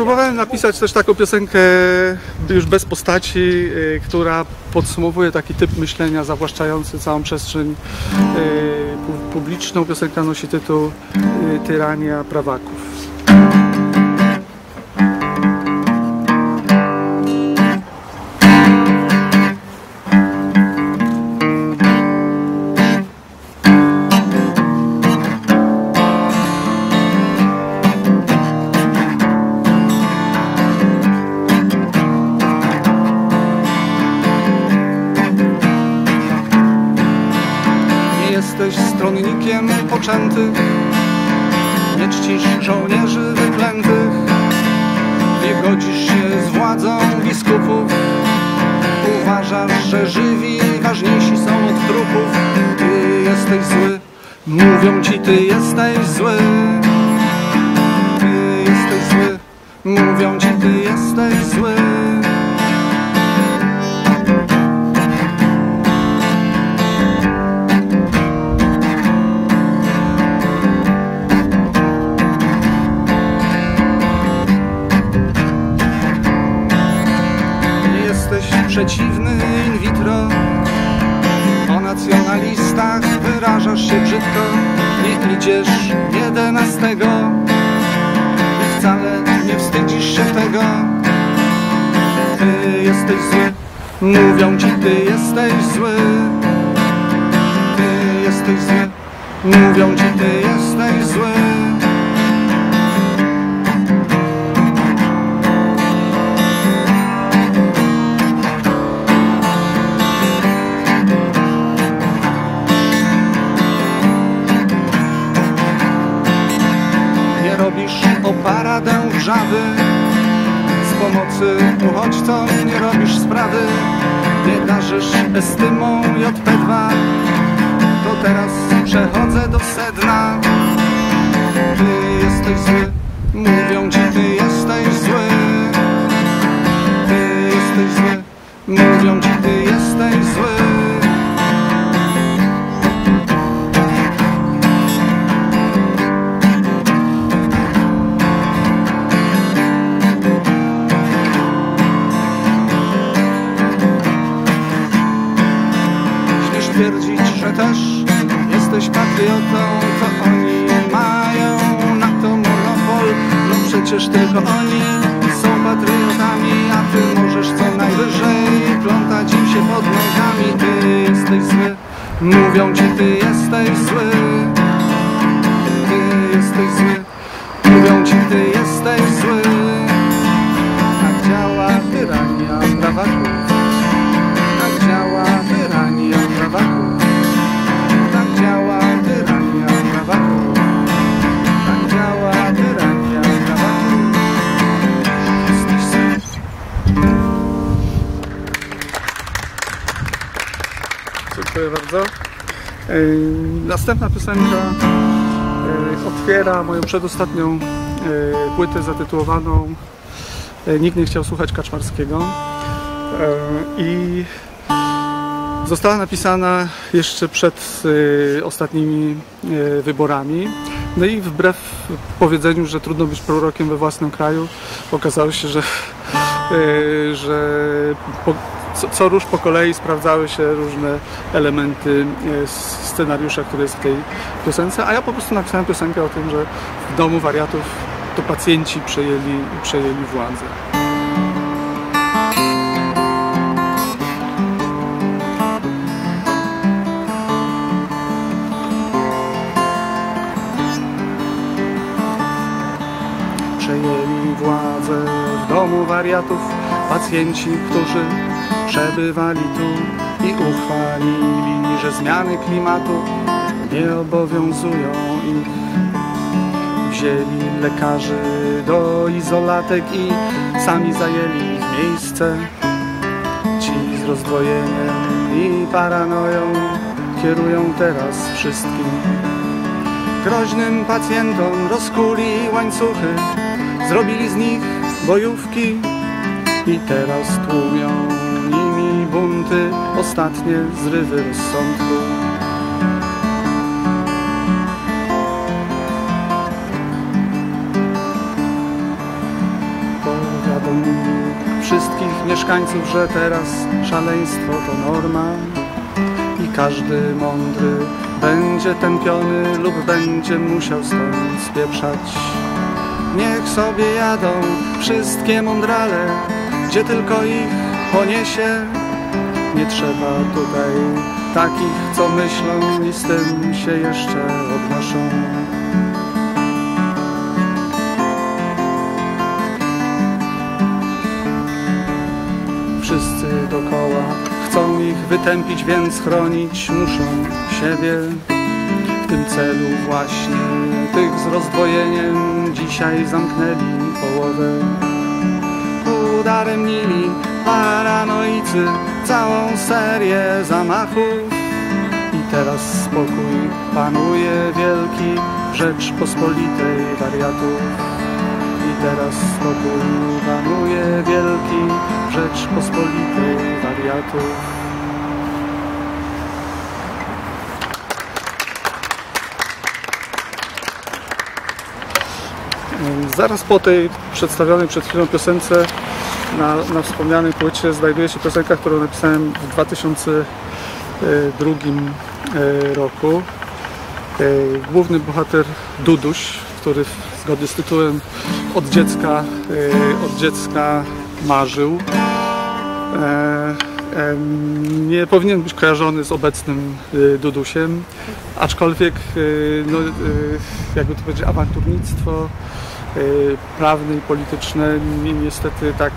Dobra, spróbowałem napisać też taką piosenkę już bez postaci, y, która podsumowuje taki typ myślenia zawłaszczający całą przestrzeń pu- publiczną. Piosenka nosi tytuł Tyrania prawaków. Ty Nie idziesz jedenastego I wcale nie wstydzisz się tego. Ty jesteś zły Mówią ci ty jesteś zły. Ty jesteś zły Mówią ci ty jesteś zły o paradę wrzawy. Z pomocy uchodźcom nie robisz sprawy. Nie darzysz estymą JP2 To teraz przechodzę do sedna. Ty jesteś zły Mówią ci ty jesteś zły. Ty jesteś zły Mówią ci ty jesteś zły Przecież tylko oni są patriotami, a ty możesz co najwyżej plątać im się pod nogami. Ty jesteś zły, mówią ci ty jesteś zły. Następna piosenka e, otwiera moją przedostatnią e, płytę zatytułowaną Nikt nie chciał słuchać Kaczmarskiego. I została napisana jeszcze przed ostatnimi wyborami. No i wbrew powiedzeniu, że trudno być prorokiem we własnym kraju, okazało się, że, że co, co róż po kolei sprawdzały się różne elementy e, scenariusza, który jest w tej piosence, a ja po prostu napisałem piosenkę o tym, że w domu wariatów to pacjenci przejęli, przejęli władzę. Przejęli władzę w domu wariatów pacjenci, którzy przebywali tu i uchwalili, że zmiany klimatu nie obowiązują ich. Wzięli lekarzy do izolatek i sami zajęli ich miejsce. Ci z rozdwojeniem i paranoją kierują teraz wszystkim. groźnym pacjentom rozkuli łańcuchy, zrobili z nich bojówki i teraz tłumią ostatnie zrywy rozsądku. Powiadom wszystkich mieszkańców, że teraz szaleństwo to norma i każdy mądry będzie tępiony lub będzie musiał stąd spieprzać. Niech sobie jadą wszystkie mądrale, gdzie tylko ich poniesie. Nie trzeba tutaj takich, co myślą i z tym się jeszcze odnoszą. Wszyscy dokoła chcą ich wytępić, więc chronić muszą siebie. W tym celu właśnie tych z rozdwojeniem dzisiaj zamknęli połowę. Udaremnili paranoicy całą serię zamachów. I teraz spokój panuje wielki w Rzeczpospolitej wariatów. I teraz spokój panuje wielki w Rzeczpospolitej wariatów. Zaraz po tej przedstawionej przed chwilą piosence na, na wspomnianej płycie znajduje się piosenka, którą napisałem w 2002 e, roku. E, Główny bohater Duduś, który zgodnie z tytułem od dziecka, e, od dziecka marzył. Nie powinien być kojarzony z obecnym Dudusiem, aczkolwiek no, jakby to powiedzieć awanturnictwo prawne i polityczne niestety tak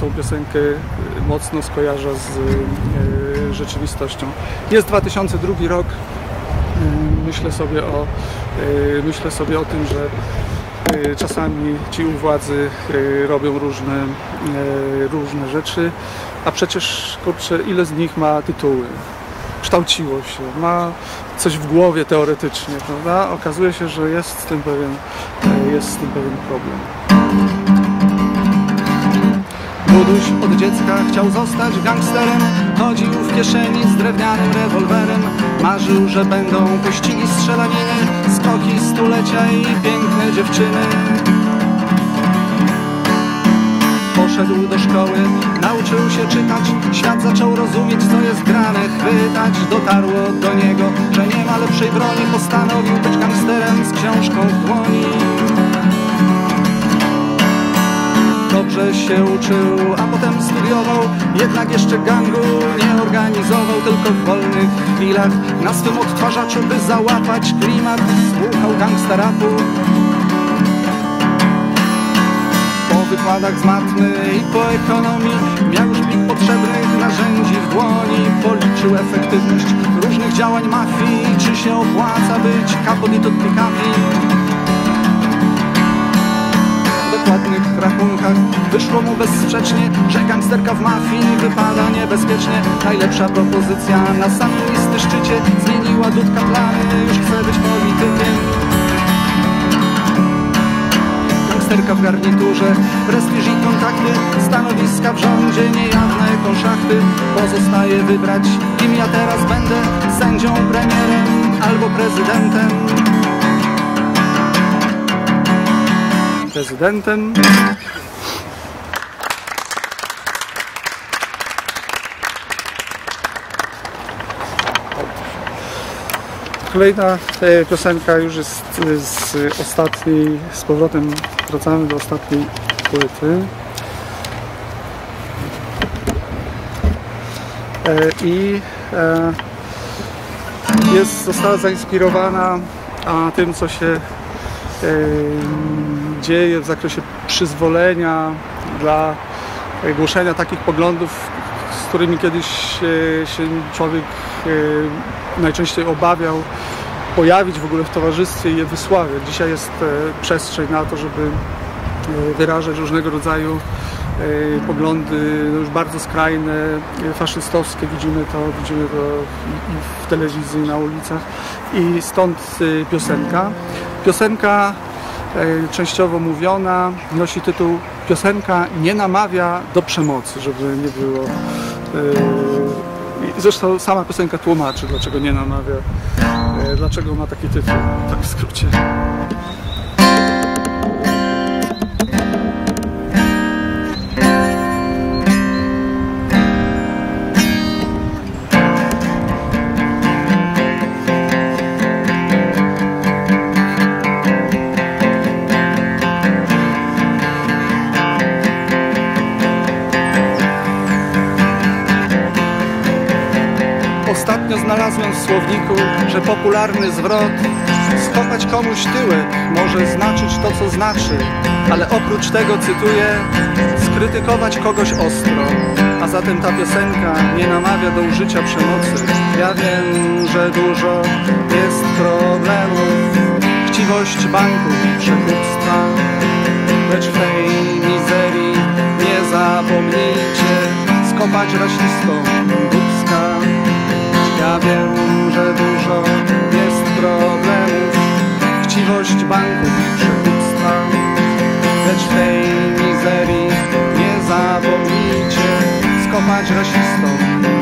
tą piosenkę mocno skojarza z rzeczywistością. Jest 2002 rok. Myślę sobie o, myślę sobie o tym, że czasami ci u władzy robią różne, różne rzeczy, a przecież kurczę, ile z nich ma tytuły? Kształciło się, ma coś w głowie teoretycznie, prawda? Okazuje się, że jest z tym pewien, jest z tym pewien problem. Buduś od dziecka chciał zostać gangsterem. Chodził w kieszeni z drewnianym rewolwerem. Marzył, że będą pościgi strzelaniny Skoki stulecia i piękne dziewczyny Poszedł do szkoły, nauczył się czytać. Świat zaczął rozumieć, co jest grane. Chwytać dotarło do niego, że nie ma lepszej broni Postanowił być gangsterem z książką w dłoni. Dobrze się uczył, a potem studiował. Jednak jeszcze gangu nie organizował Tylko w wolnych chwilach. Na swym odtwarzaczu By załapać klimat, słuchał gangsta rapu wykładach z matmy i po ekonomii. Miał już plik potrzebnych narzędzi w dłoni. Policzył efektywność różnych działań mafii. Czy się opłaca być capo di tutti capi dokładnych rachunkach Wyszło mu bezsprzecznie, że gangsterka w mafii wypada niebezpiecznie. Najlepsza propozycja na samym listy szczycie Zmieniła dudka plany, już chce być politykiem Gangsterka w garniturze, prestiż i kontakty Stanowiska w rządzie, niejawne konszachty Pozostaje wybrać, kim ja teraz będę Sędzią, premierem albo prezydentem. Prezydentem. Kolejna piosenka już jest z ostatniej, z powrotem wracamy do ostatniej płyty. I jest, została zainspirowana tym, co się dzieje w zakresie przyzwolenia dla głoszenia takich poglądów, z którymi kiedyś się człowiek najczęściej obawiał pojawić w ogóle w towarzystwie i je wysławiać. Dzisiaj jest przestrzeń na to, żeby wyrażać różnego rodzaju poglądy no już bardzo skrajne, faszystowskie, widzimy to, widzimy to i w telewizji, na ulicach i stąd piosenka. Piosenka częściowo mówiona nosi tytuł Piosenka nie namawia do przemocy, żeby nie było Zresztą sama piosenka tłumaczy, dlaczego nie namawia, dlaczego ma taki tytuł, tak w skrócie. Że popularny zwrot skopać komuś tyłek może znaczyć to, co znaczy, ale oprócz tego cytuję skrytykować kogoś ostro. A zatem ta piosenka nie namawia do użycia przemocy. Ja wiem, że dużo jest problemów, chciwość banków i przekupstwa, lecz w tej mizerii nie zapomnijcie skopać dubska. Ja wiem, że dużo jest problemów, chciwość banków i przekupstwa, lecz w tej mizerii nie zapomnijcie. Skopać rasistom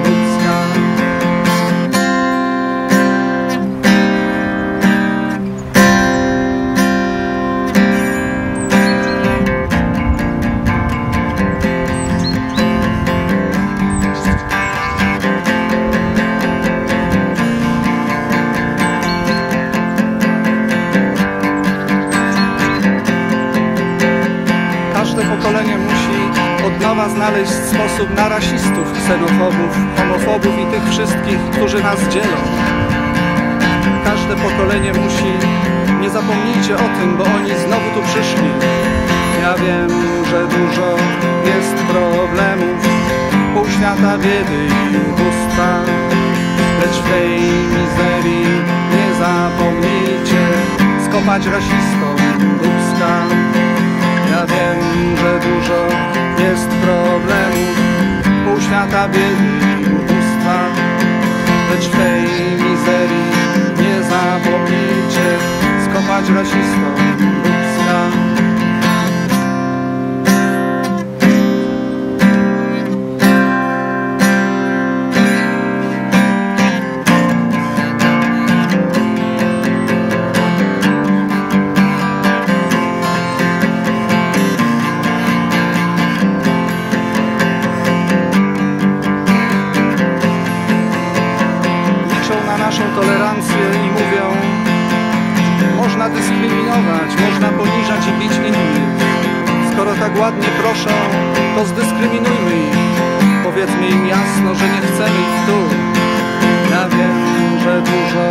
nowa znaleźć sposób na rasistów, ksenofobów, homofobów i tych wszystkich, którzy nas dzielą. Każde pokolenie musi, nie zapomnijcie o tym, bo oni znowu tu przyszli. Ja wiem, że dużo jest problemów, pół świata biedy i ubóstwa, lecz w tej mizerii nie zapomnijcie skopać rasistom dubska. Wiem, że dużo jest problemów, pół świata biedy i ubóstwa, lecz w tej mizerii. Nie zapomnijcie skopać rasistom ładnie proszą, to zdyskryminujmy ich. Powiedzmy im jasno, że nie chcemy ich tu. Ja wiem, że dużo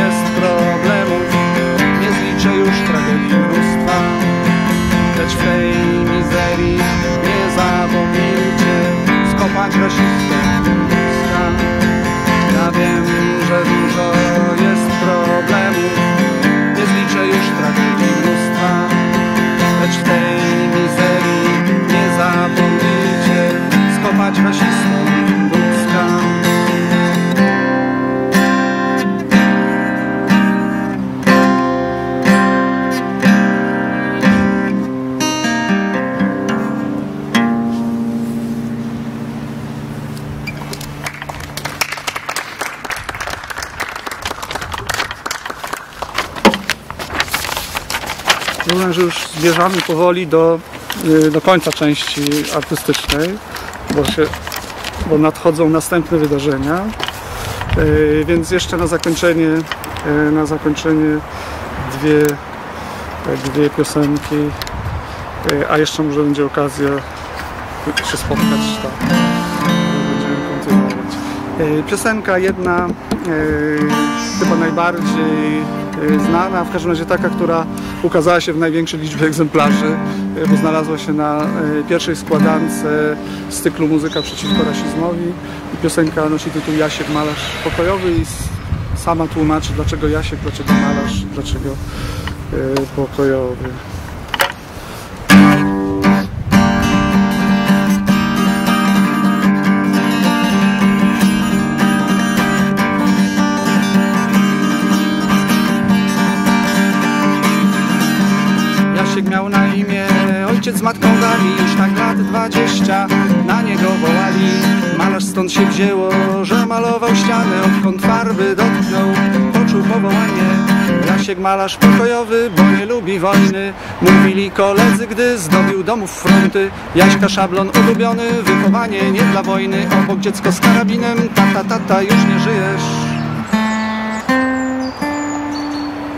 jest problemów, nie zliczę już tragedii mnóstwa. Lecz w tej mizerii nie zapomnijcie skopać ludzka. Ja wiem, że dużo jest problemów, nie zliczę już tragedii mnóstwa, lecz w tej skopać rasistom ludzka. Mówiłem, że już zmierzamy powoli do, y, do końca części artystycznej, bo, się, bo nadchodzą następne wydarzenia. Y, Więc jeszcze na zakończenie, y, na zakończenie dwie, dwie piosenki, a jeszcze może będzie okazja się spotkać tam. Będziemy kontynuować. Piosenka jedna, chyba najbardziej znana, w każdym razie taka, która ukazała się w największej liczbie egzemplarzy, y, bo znalazła się na y, pierwszej składance z cyklu Muzyka przeciwko rasizmowi. Piosenka nosi tytuł Jasiek Malarz Pokojowy i sama tłumaczy dlaczego Jasiek, dlaczego malarz, dlaczego y, pokojowy. Dali Już tak lat dwadzieścia na niego wołali. Malarz stąd się wzięło, że malował ściany Odkąd farby dotknął, poczuł powołanie Jasiek malarz pokojowy, bo nie lubi wojny. Mówili koledzy, gdy zdobił domów fronty Jaśka szablon ulubiony, wychowanie nie dla wojny. Obok dziecko z karabinem, tata, tata, już nie żyjesz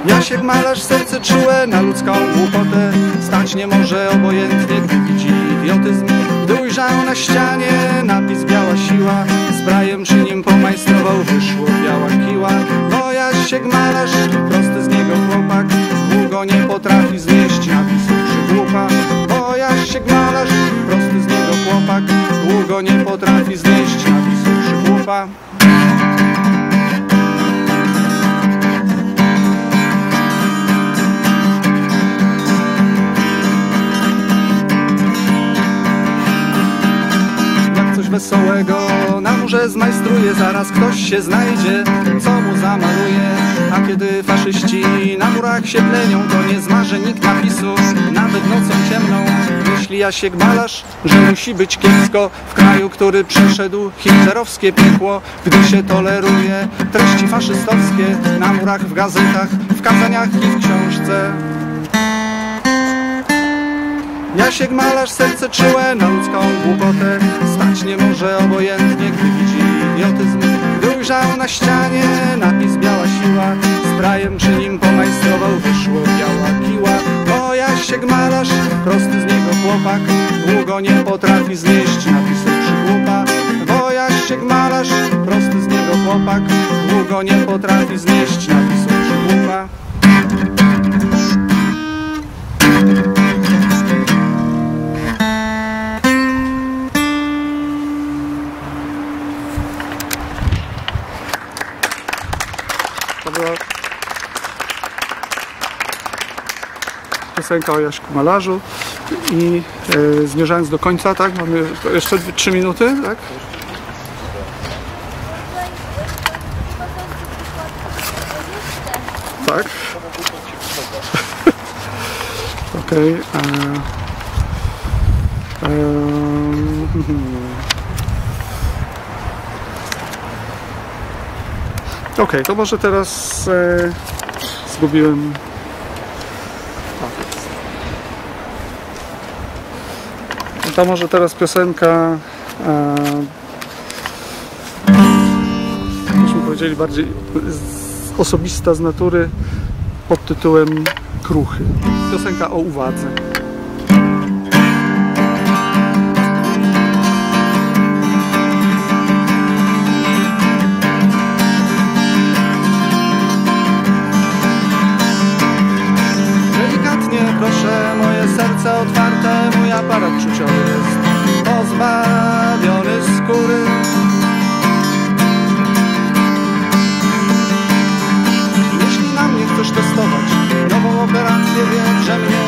Jasiek malarz serce czułe na ludzką głupotę Stać nie może obojętnie, gdy widzi idiotyzm. Gdy ujrzał na ścianie napis biała siła Sprajem przy nim pomajstrował, wyszło biała kiła. Bo Jasiek malarz, prosty z niego chłopak Długo nie potrafi znieść napisu przygłupa. Bo Jasiek malarz, prosty z niego chłopak Długo nie potrafi znieść napisu przygłupa wesołego. Na murze zmajstruje, zaraz ktoś się znajdzie. Co mu zamaluje? A kiedy faszyści na murach się plenią To nie zmarzy nikt napisu. Nawet nocą ciemną Myśli Jasiek malarz, że musi być kiepsko. W kraju, który przeszedł hitlerowskie piekło Gdy się toleruje treści faszystowskie Na murach, w gazetach, w kazaniach i w książce Jasiek malarz serce czułe na ludzką głupotę. Stać nie może obojętnie, gdy widzi idiotyzm. Gdy ujrzał na ścianie napis biała siła. Sprajem przy nim pomajstrował, wyszło biała kiła. Bo Jasiek malarz, prosty z niego chłopak. Długo nie potrafi znieść napisu przygłupa. Bo Jasiek malarz, prosty z niego chłopak. Długo nie potrafi znieść napisu przygłupa piosenka o Jaśku Malarzu i e, zmierzając do końca, tak, mamy jeszcze 3 minuty, tak? Tak. Okej. Okay, e, Okej, okay, to może teraz e, zgubiłem. To może teraz piosenka. E, byśmy powiedzieli bardziej osobista z natury pod tytułem Kruchy. Piosenka o uwadze. Operację, wiem, że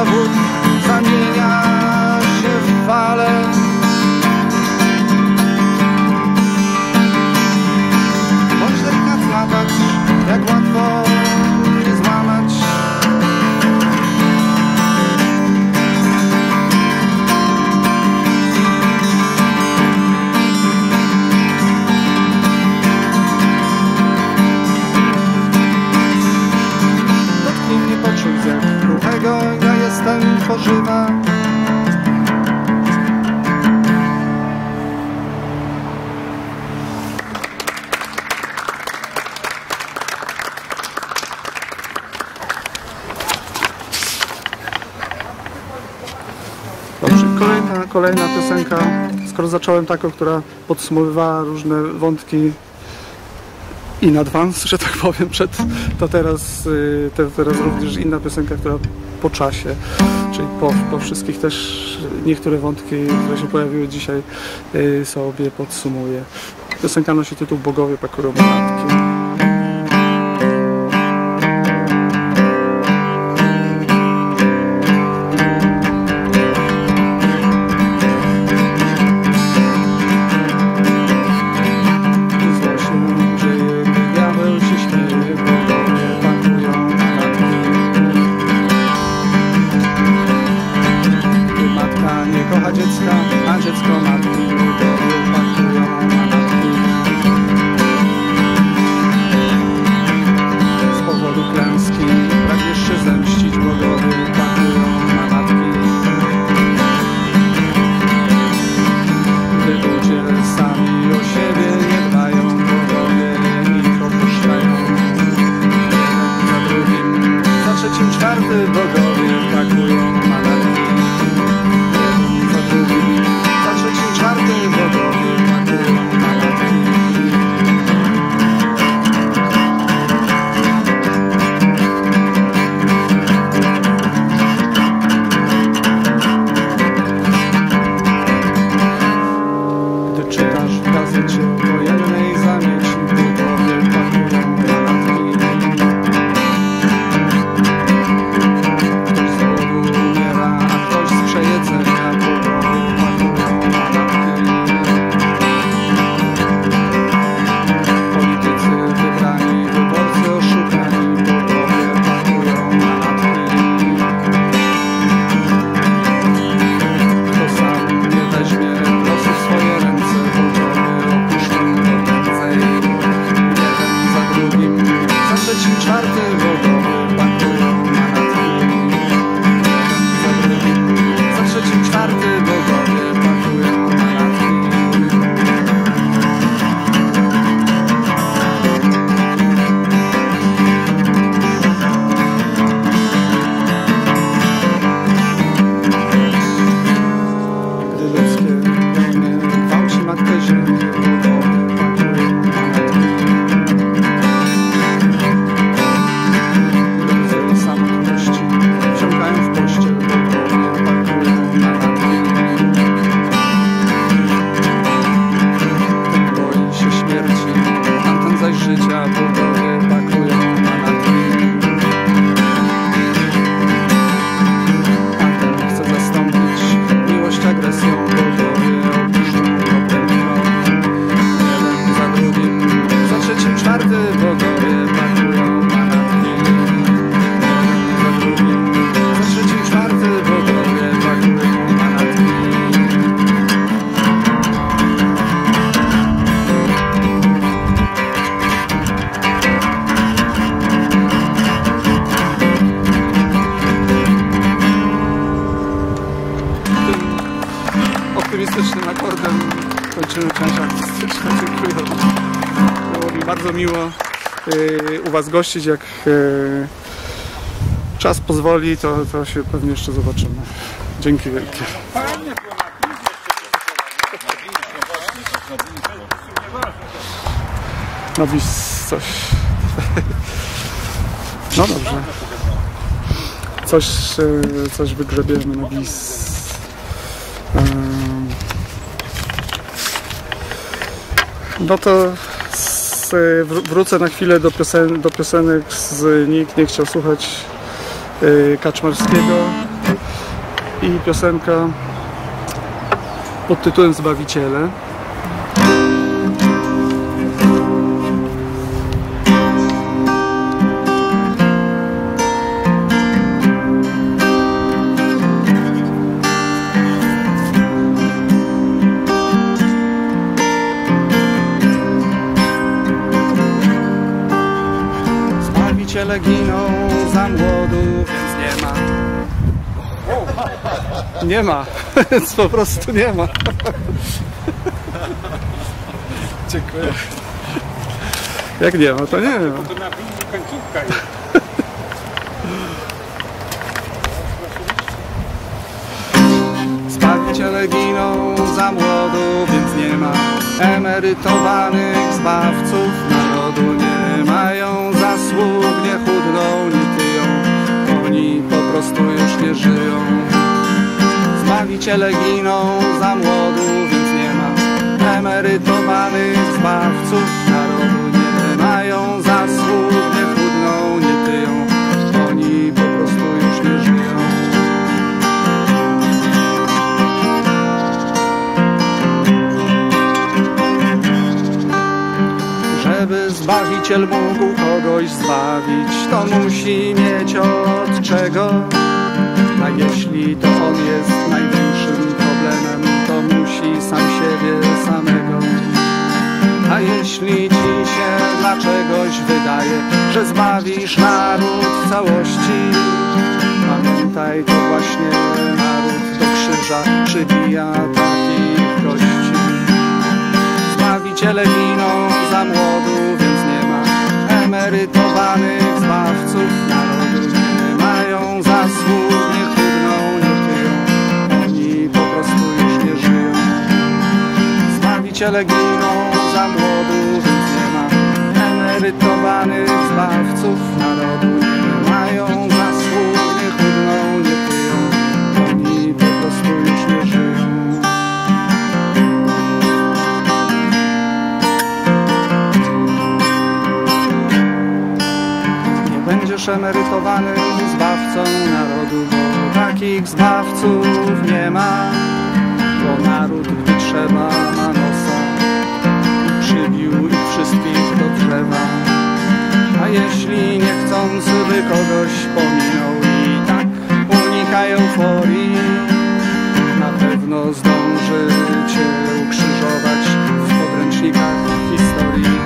favor da minha zacząłem taką, która podsumowywała różne wątki in advance, że tak powiem, przed, to teraz, y, te, teraz również inna piosenka, która po czasie, czyli po, po wszystkich też niektóre wątki, które się pojawiły dzisiaj y, sobie podsumuję. Piosenka nosi tytuł Bogowie pakują matki. the book. escucharte, loco. gościć, jak e, czas pozwoli, to, to się pewnie jeszcze zobaczymy. Dzięki wielkie. No coś. No dobrze. Coś, e, coś wygrzebiemy na bis. No to wrócę na chwilę do, piosen, do piosenek z Nikt nie chciał słuchać y, Kaczmarskiego i piosenka pod tytułem. Zbawiciele Nie ma, więc po prostu nie ma. Dziękuję. Jak nie ma, to nie ma. To na końcówka jest. Zbawiciele giną za młodu, więc nie ma emerytowanych zbawców narodu. Nie mają zasług, nie chudną, nie tyją. Oni po prostu. Zbawiciele giną za młodu, więc nie ma emerytowanych zbawców narodu. Nie mają zasług, nie chudną, nie tyją. Oni po prostu już nie żyją. Żeby Zbawiciel mógł kogoś zbawić, to musi mieć od czego. A jeśli to On jest sam siebie samego. A jeśli ci się dla czegoś wydaje, że zbawisz naród w całości, pamiętaj, to właśnie naród do krzyża przybija takich gości. Zbawiciele giną za młodu, więc nie ma emerytowanych zbawców narodu. Nie mają zasług, nie Zbawiciele giną za więc nie ma emerytowanych zbawców narodu. Nie mają zasług, nie chudną, nie tyją. Oni po prostu już nie żyją. Nie będziesz emerytowanym zbawcą narodu, bo takich zbawców nie ma. Bo naród, gdy trzeba, ma wszystkich do drzewa. A jeśli niechcący by kogoś pominął i tak unika euforii, na pewno zdąży cię ukrzyżować w podręcznikach historii.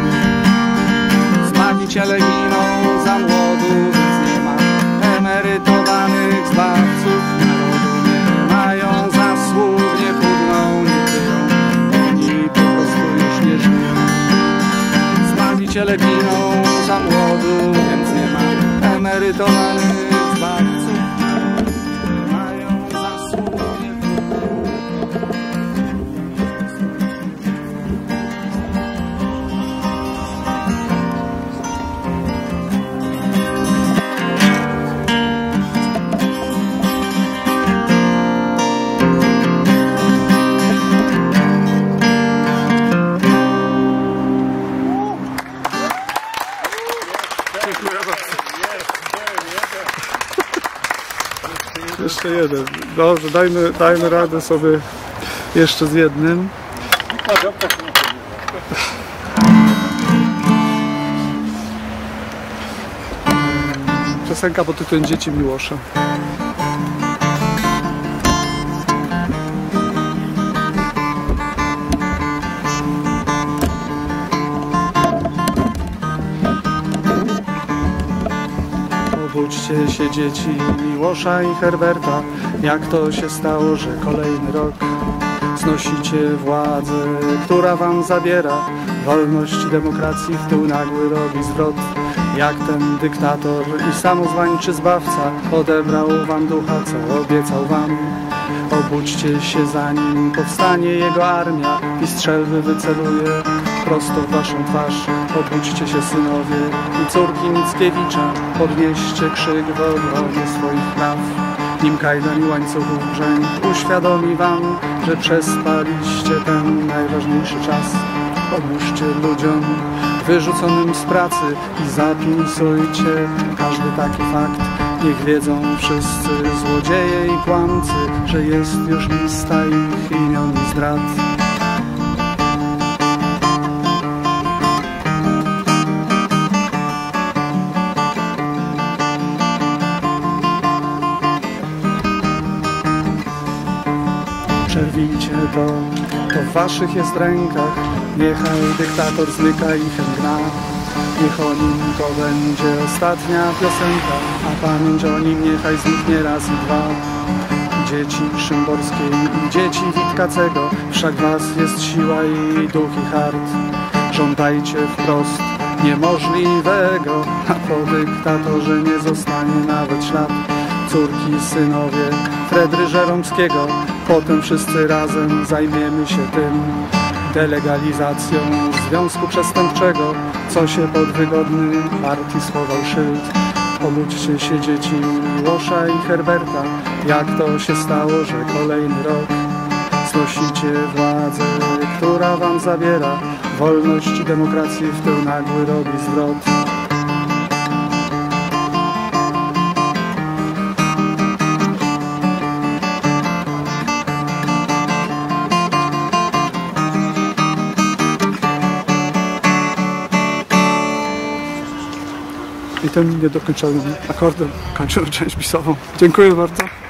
Zbawiciele giną za młodu, więc nie ma emerytowanych zbawców Dobrze, dajmy, dajmy radę sobie jeszcze z jednym. No Piosenka pod tytułem Dzieci Miłosza. Obudźcie się dzieci Miłosza i Herberta. Jak to się stało, że kolejny rok Znosicie władzę, która wam zabiera Wolność i demokracji? W tył nagły robi zwrot Jak ten dyktator i samozwańczy zbawca. Odebrał wam ducha, co obiecał wam. Obudźcie się zanim powstanie jego armia. I strzelby wyceluje prosto w waszą twarz Obudźcie się synowie i córki Mickiewicza Podnieście krzyk w obronie swoich praw nim kajdan i łańcuchów brzęk uświadomi wam, że przespaliście ten najważniejszy czas. Pomóżcie ludziom wyrzuconym z pracy i zapisujcie każdy taki fakt. Niech wiedzą wszyscy złodzieje i kłamcy, że jest już lista ich imion i zdrad. To, to w waszych jest rękach. Niechaj dyktator zmyka ich gna. Niech o nim to będzie ostatnia piosenka, a pamięć o nim niechaj zniknie raz i dwa. Dzieci Szymborskiej i dzieci Witkacego, wszak was jest siła i duch i hart. Żądajcie wprost niemożliwego, a po dyktatorze nie zostanie nawet ślad. Córki, synowie Fredry Żeromskiego, potem wszyscy razem zajmiemy się tym delegalizacją związku przestępczego, co się pod wygodny partii schował szyld. Obudźcie się dzieci Łosza i Herberta, jak to się stało, że kolejny rok znosicie władzę, która wam zabiera wolność i demokrację w tył nagły robi zwrot. Tym niedokończonym akordem kończymy część pisową. Dziękuję bardzo.